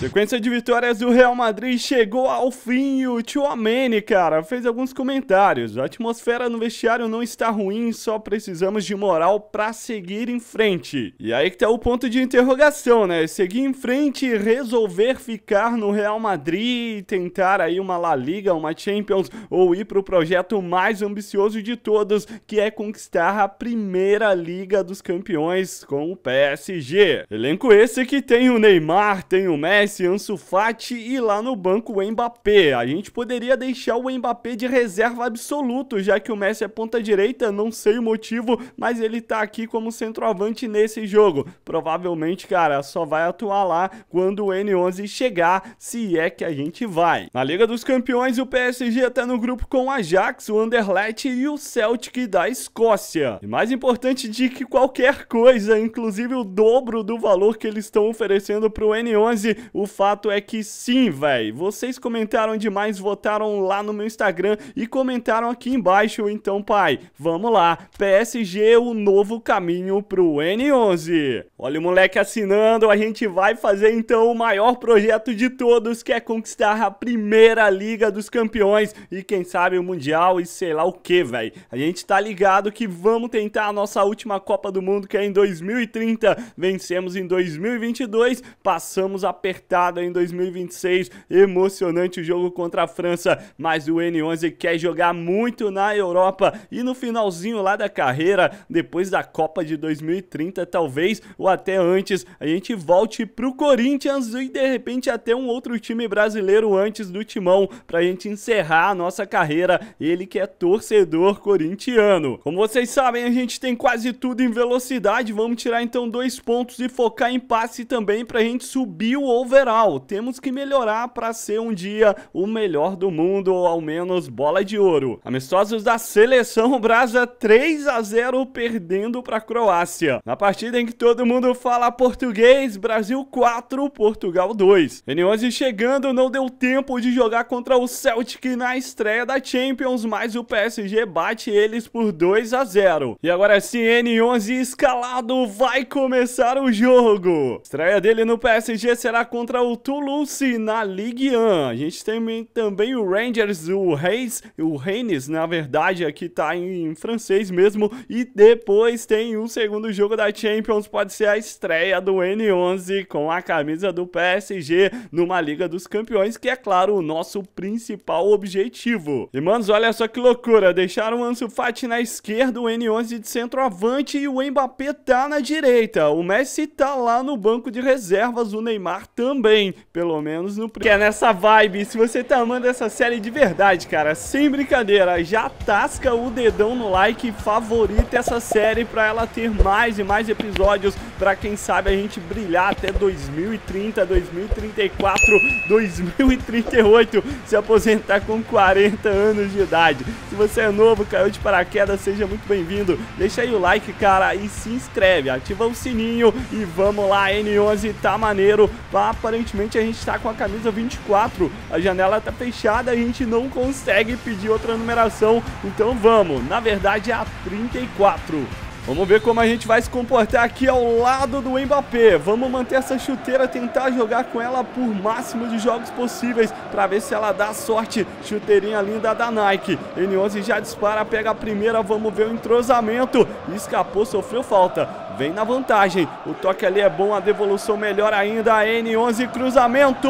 Sequência de vitórias do Real Madrid chegou ao fim e o Tchouameni, cara, fez alguns comentários. A atmosfera no vestiário não está ruim, só precisamos de moral pra seguir em frente. E aí que tá o ponto de interrogação, né? Seguir em frente e resolver ficar no Real Madrid, tentar aí uma La Liga, uma Champions ou ir pro projeto mais ambicioso de todos, que é conquistar a primeira Liga dos Campeões com o PSG. Elenco esse que tem o Neymar, tem o Messi, Messi, Ansu Fati e lá no banco o Mbappé. A gente poderia deixar o Mbappé de reserva absoluto, já que o Messi é ponta direita, não sei o motivo, mas ele tá aqui como centroavante nesse jogo. Provavelmente, cara, só vai atuar lá quando o N11 chegar, se é que a gente vai. Na Liga dos Campeões, o PSG tá no grupo com o Ajax, o Anderlecht e o Celtic da Escócia. E mais importante de que qualquer coisa, inclusive o dobro do valor que eles estão oferecendo pro N11, o fato é que sim, velho. Vocês comentaram demais, votaram lá no meu Instagram e comentaram aqui embaixo. Então, pai, vamos lá. PSG, o novo caminho pro N11. Olha o moleque assinando. A gente vai fazer então o maior projeto de todos, que é conquistar a primeira Liga dos Campeões e quem sabe o Mundial e sei lá o que, velho. A gente tá ligado que vamos tentar a nossa última Copa do Mundo, que é em 2030. Vencemos em 2022, passamos apertado em 2026. Emocionante o jogo contra a França, mas o N11 quer jogar muito na Europa e no finalzinho lá da carreira, depois da Copa de 2030, talvez, ou até antes, a gente volte pro Corinthians e de repente até um outro time brasileiro antes do Timão, pra gente encerrar a nossa carreira. Ele que é torcedor corintiano. Como vocês sabem, a gente tem quase tudo em velocidade. Vamos tirar então dois pontos e focar em passe também pra gente subir o over temos que melhorar para ser um dia o melhor do mundo, ou ao menos bola de ouro. Amistosos da seleção Brasa 3 a 0 perdendo para a Croácia. Na partida em que todo mundo fala português, Brasil 4, Portugal 2. N11 chegando, não deu tempo de jogar contra o Celtic na estreia da Champions, mas o PSG bate eles por 2 a 0. E agora sim, N11 escalado, vai começar o jogo. Estreia dele no PSG será contra contra o Toulouse na Ligue 1. A gente tem também o Rangers, o Reis, o Rennes, na verdade, aqui tá em, francês mesmo. E depois tem o segundo jogo da Champions, pode ser a estreia do N11 com a camisa do PSG numa Liga dos Campeões, que é claro o nosso principal objetivo. E manos, olha só que loucura, deixaram o Ansu Fati na esquerda, o N11 de centroavante e o Mbappé tá na direita. O Messi tá lá no banco de reservas, o Neymar também também, pelo menos no que é nessa vibe. Se você tá amando essa série de verdade, cara, sem brincadeira, já tasca o dedão no like, favorita essa série pra ela ter mais e mais episódios, pra quem sabe a gente brilhar até 2030, 2034, 2038, se aposentar com 40 anos de idade. Se você é novo, caiu de paraquedas, seja muito bem-vindo. Deixa aí o like, cara, e se inscreve, ativa o sininho e vamos lá, N11 tá maneiro, papo aparentemente a gente está com a camisa 24. A janela está fechada, a gente não consegue pedir outra numeração. Então vamos, na verdade é a 34. Vamos ver como a gente vai se comportar aqui ao lado do Mbappé. Vamos manter essa chuteira, tentar jogar com ela por máximo de jogos possíveis para ver se ela dá sorte. Chuteirinha linda da Nike. N11 já dispara, pega a primeira, vamos ver o entrosamento. Escapou, sofreu falta. Vem na vantagem. O toque ali é bom, a devolução melhor ainda. N11 cruzamento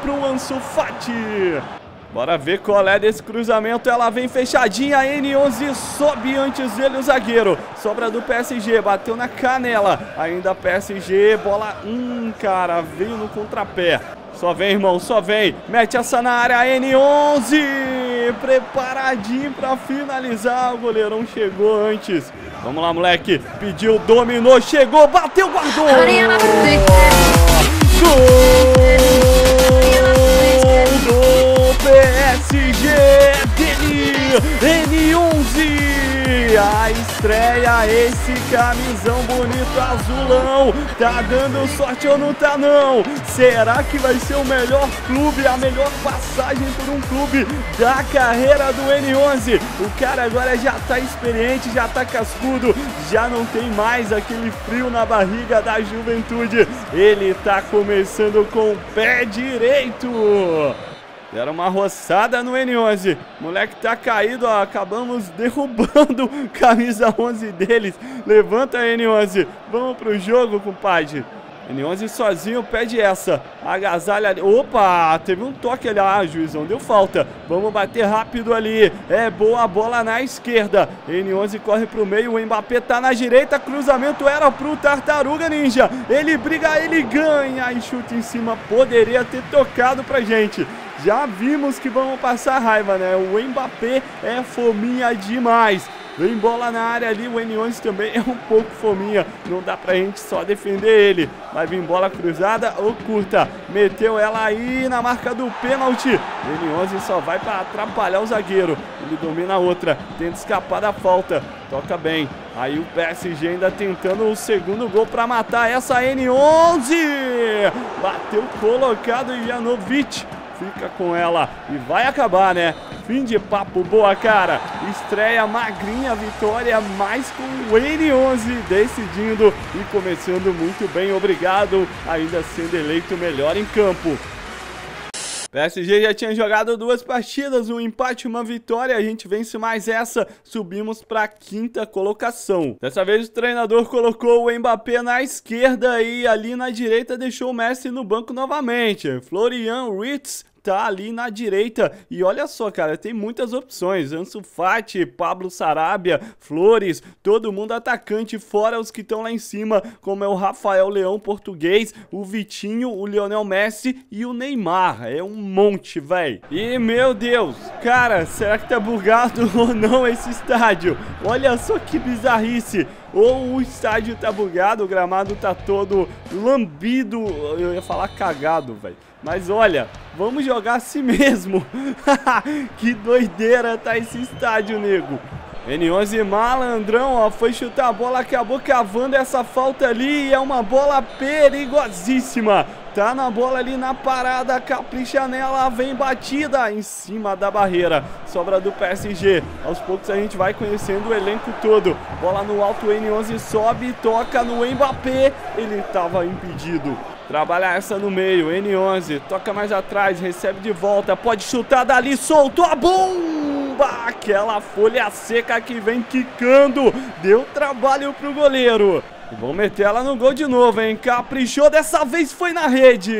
para o Ansu Fati. Bora ver qual é desse cruzamento. Ela vem fechadinha. N11 sobe antes dele o zagueiro. Sobra do PSG. Bateu na canela. Ainda PSG. Bola. Hum, cara. Veio no contrapé. Só vem, irmão. Só vem. Mete essa na área. N11. Preparadinho pra finalizar. O goleirão chegou antes. Vamos lá, moleque. Pediu, dominou. Chegou. Bateu, guardou. Gol! PSG dele, N11. Ai, estreia esse camisão bonito azulão. Tá dando sorte ou não tá não? Será que vai ser o melhor clube, a melhor passagem por um clube da carreira do N11? O cara agora já tá experiente, já tá cascudo, já não tem mais aquele frio na barriga da juventude. Ele tá começando com o pé direito. Deram uma roçada no N11. Moleque tá caído, ó. Acabamos derrubando camisa 11 deles. Levanta, N11. Vamos pro jogo, compadre. N11 sozinho pede essa. Agasalha. Opa, teve um toque ali. Ah, juizão, deu falta. Vamos bater rápido ali. É boa a bola na esquerda. N11 corre pro meio. O Mbappé tá na direita. Cruzamento era pro Tartaruga Ninja. Ele briga, ele ganha. E chuta em cima. Poderia ter tocado pra gente. Já vimos que vamos passar raiva, né? O Mbappé é fominha demais. Vem bola na área ali, o N11 também é um pouco fominha. Não dá pra gente só defender ele. Vai vir bola cruzada ou curta. Meteu ela aí na marca do pênalti. N11 só vai pra atrapalhar o zagueiro. Ele domina a outra, tenta escapar da falta. Toca bem. Aí o PSG ainda tentando o segundo gol para matar essa N11. Bateu colocado Janovic fica com ela e vai acabar, né? Fim de papo, boa cara. Estreia magrinha, vitória, mais com o N11 decidindo e começando muito bem, obrigado. Ainda sendo eleito melhor em campo. PSG já tinha jogado duas partidas, um empate e uma vitória, a gente vence mais essa, subimos para a quinta colocação. Dessa vez o treinador colocou o Mbappé na esquerda e ali na direita deixou o Messi no banco novamente. Florian Ritz tá ali na direita. E olha só, cara, tem muitas opções. Ansu Fati, Pablo Sarabia, Flores, todo mundo atacante, fora os que estão lá em cima, como é o Rafael Leão português, o Vitinho, o Lionel Messi e o Neymar. É um monte, velho. E, meu Deus, cara, será que tá bugado ou não esse estádio? Olha só que bizarrice ou o estádio tá bugado, o gramado tá todo lambido, eu ia falar cagado, velho. Mas olha, vamos jogar assim mesmo. que doideira tá esse estádio, nego. N11 malandrão, ó, foi chutar a bola, acabou cavando essa falta ali e é uma bola perigosíssima. Tá na bola ali na parada, capricha nela, vem batida em cima da barreira. Sobra do PSG. Aos poucos a gente vai conhecendo o elenco todo. Bola no alto, N11 sobe, toca no Mbappé. Ele tava impedido. Trabalha essa no meio, N11, toca mais atrás, recebe de volta, pode chutar dali, soltou a bomba! Aquela folha seca que vem quicando, deu trabalho pro goleiro. Vamos meter ela no gol de novo, hein? Caprichou, dessa vez foi na rede.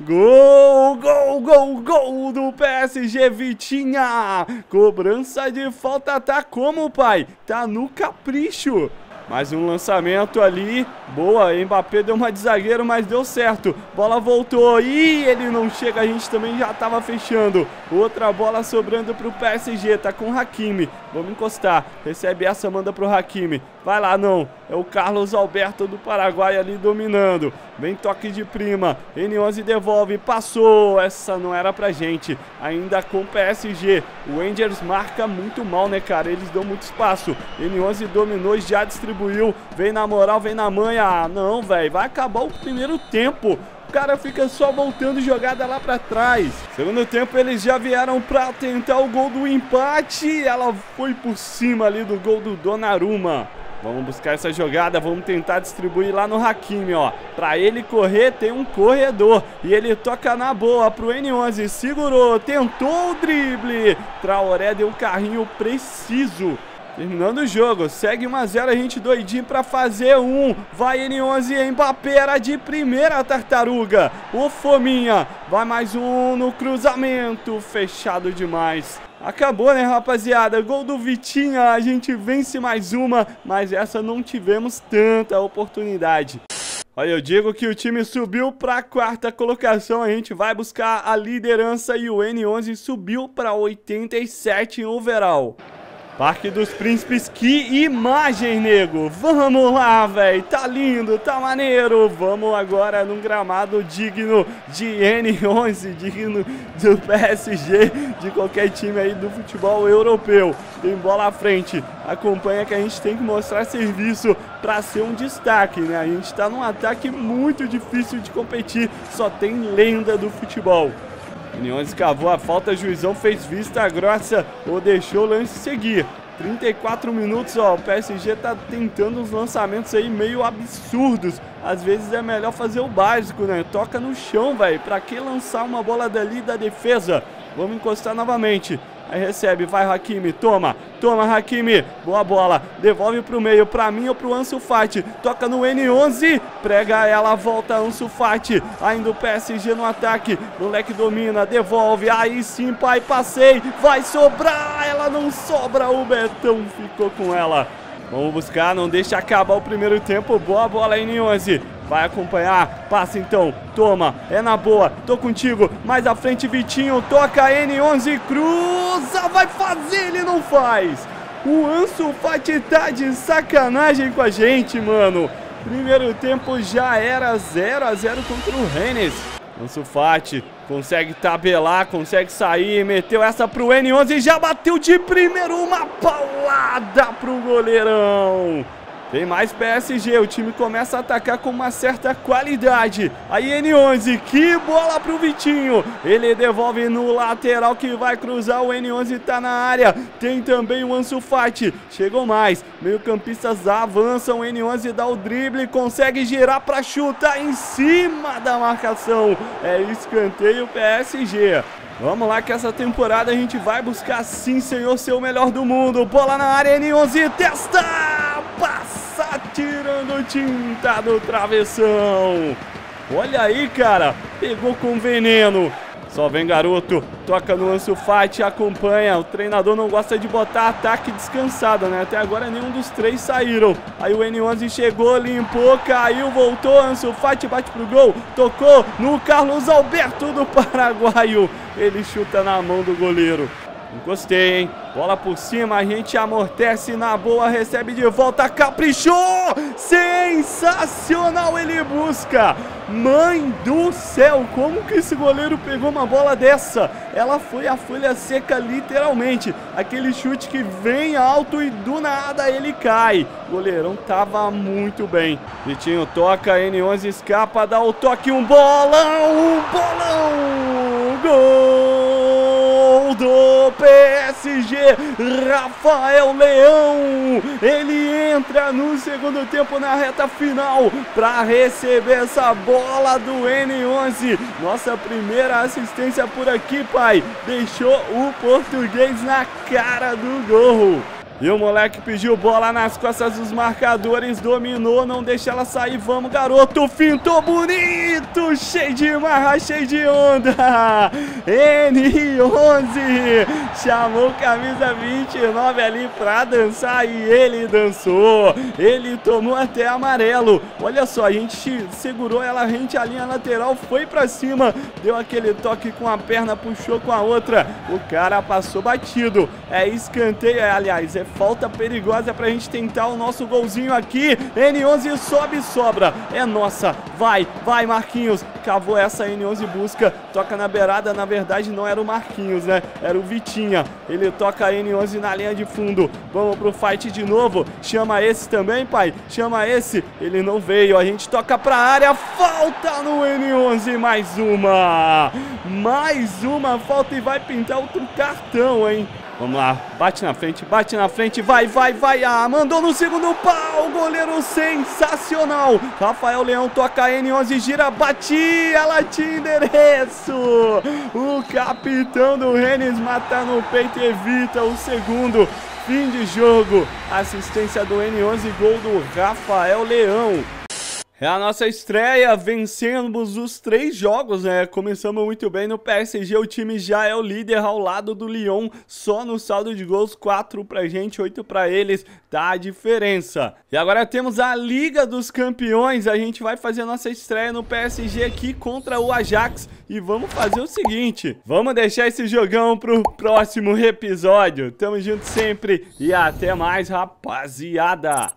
Gol, gol, gol, gol do PSG, Vitinha. Cobrança de falta tá como, pai? Tá no capricho. Mais um lançamento ali. Boa, Mbappé deu uma de zagueiro, mas deu certo. Bola voltou. e ele não chega, a gente também já estava fechando. Outra bola sobrando para o PSG. Tá com o Hakimi. Vamos encostar. Recebe essa, manda para o Hakimi. Vai lá, não. É o Carlos Alberto do Paraguai ali dominando. Vem toque de prima. N11 devolve. Passou. Essa não era pra gente. Ainda com PSG. O Rangers marca muito mal, né, cara? Eles dão muito espaço. N11 dominou e já distribuiu. Vem na moral, vem na manha. Ah, não, velho. Vai acabar o primeiro tempo. O cara fica só voltando jogada lá para trás. Segundo tempo, eles já vieram para tentar o gol do empate. Ela foi por cima ali do gol do Donnarumma. Vamos buscar essa jogada, vamos tentar distribuir lá no Hakimi, ó. Pra ele correr, tem um corredor. E ele toca na boa pro N11. Segurou, tentou o drible. Traoré deu um carrinho preciso. Terminando o jogo, segue 1x0, a gente doidinho pra fazer um. Vai N11, Mbappé era de primeira tartaruga. O Fominha, vai mais um no cruzamento, fechado demais. Acabou, né, rapaziada? Gol do Vitinha, a gente vence mais uma, mas essa não tivemos tanta oportunidade. Olha, eu digo que o time subiu para a quarta colocação, a gente vai buscar a liderança e o N11 subiu para 87 em overall. Parque dos Príncipes, que imagem, nego! Vamos lá, velho! Tá lindo, tá maneiro! Vamos agora num gramado digno de N11, digno do PSG, de qualquer time aí do futebol europeu. Tem bola à frente, acompanha que a gente tem que mostrar serviço para ser um destaque, né? A gente tá num ataque muito difícil de competir, só tem lenda do futebol. Uniões cavou a falta, juizão fez vista grossa ou deixou o lance seguir. 34 minutos, ó, o PSG tá tentando uns lançamentos aí meio absurdos. Às vezes é melhor fazer o básico, né? Toca no chão, velho. Pra que lançar uma bola dali da defesa? Vamos encostar novamente. Aí recebe, vai Hakimi, toma, toma Hakimi, boa bola, devolve pro meio, pra mim ou pro Ansu Fati, toca no N11, prega ela, volta Ansu Fati, ainda o PSG no ataque, moleque domina, devolve, aí sim pai, passei, vai sobrar, ela não sobra, o Betão ficou com ela. Vamos buscar, não deixa acabar o primeiro tempo, boa bola N11, Vai acompanhar, passa então, toma, é na boa, tô contigo, mais à frente Vitinho, toca N11, cruza, vai fazer, ele não faz. O Ansu Fati tá de sacanagem com a gente, mano. Primeiro tempo já era 0 a 0 contra o Rennes. Ansu Fati consegue tabelar, consegue sair, meteu essa pro N11 e já bateu de primeiro uma paulada pro goleirão. Tem mais PSG, o time começa a atacar com uma certa qualidade. Aí N11, que bola pro Vitinho. Ele devolve no lateral que vai cruzar, o N11 tá na área. Tem também o Ansu Fati, chegou mais. Meio campistas avançam, o N11 dá o drible, consegue girar para chutar em cima da marcação. É escanteio PSG. Vamos lá que essa temporada a gente vai buscar sim, senhor, ser o melhor do mundo. Bola na área, N11, testa! Tirando tinta do travessão. Olha aí, cara. Pegou com veneno. Só vem garoto, toca no Ansu Fati, acompanha. O treinador não gosta de botar ataque descansado, né? Até agora nenhum dos três saíram. Aí o N11 chegou, limpou, caiu, voltou. Ansu Fati bate pro gol, tocou no Carlos Alberto do Paraguaio. Ele chuta na mão do goleiro. Encostei, hein? Bola por cima, a gente amortece na boa, recebe de volta, caprichou! Sensacional, ele busca! Mãe do céu, como que esse goleiro pegou uma bola dessa? Ela foi a folha seca, literalmente. Aquele chute que vem alto e do nada ele cai. O goleirão tava muito bem. Vitinho toca, N11 escapa, dá o toque, um bolão, um bolão! Gol PSG! Rafael Leão. Ele entra no segundo tempo na reta final para receber essa bola do N11. Nossa primeira assistência por aqui, pai. Deixou o português na cara do gol. E o moleque pediu bola nas costas dos marcadores, dominou, não deixa ela sair, vamos garoto, fintou bonito, cheio de marra, cheio de onda, N11, chamou camisa 29 ali pra dançar e ele dançou, ele tomou até amarelo, olha só, a gente segurou ela rente à linha lateral, foi pra cima, deu aquele toque com a perna, puxou com a outra, o cara passou batido, é escanteio, é, aliás, é falta perigosa pra gente tentar o nosso golzinho aqui. N11 sobe sobra. É nossa. Vai, vai Marquinhos. Cavou essa N11 busca. Toca na beirada. Na verdade não era o Marquinhos, né? Era o Vitinha. Ele toca a N11 na linha de fundo. Vamos pro fight de novo. Chama esse também, pai. Chama esse. Ele não veio. A gente toca pra área. Falta no N11. Mais uma. Mais uma falta e vai pintar outro cartão, hein? Vamos lá, bate na frente, bate na frente, vai, vai, vai, ah, mandou no segundo pau, goleiro sensacional, Rafael Leão toca N11, gira, bate, ela tinha endereço, o capitão do Rennes mata no peito e evita o segundo, fim de jogo, assistência do N11, gol do Rafael Leão. É a nossa estreia, vencemos os três jogos, né? Começamos muito bem no PSG, o time já é o líder ao lado do Lyon, só no saldo de gols, 4 pra gente, 8 pra eles, tá a diferença. E agora temos a Liga dos Campeões, a gente vai fazer a nossa estreia no PSG aqui contra o Ajax e vamos fazer o seguinte, vamos deixar esse jogão pro próximo episódio. Tamo junto sempre e até mais, rapaziada!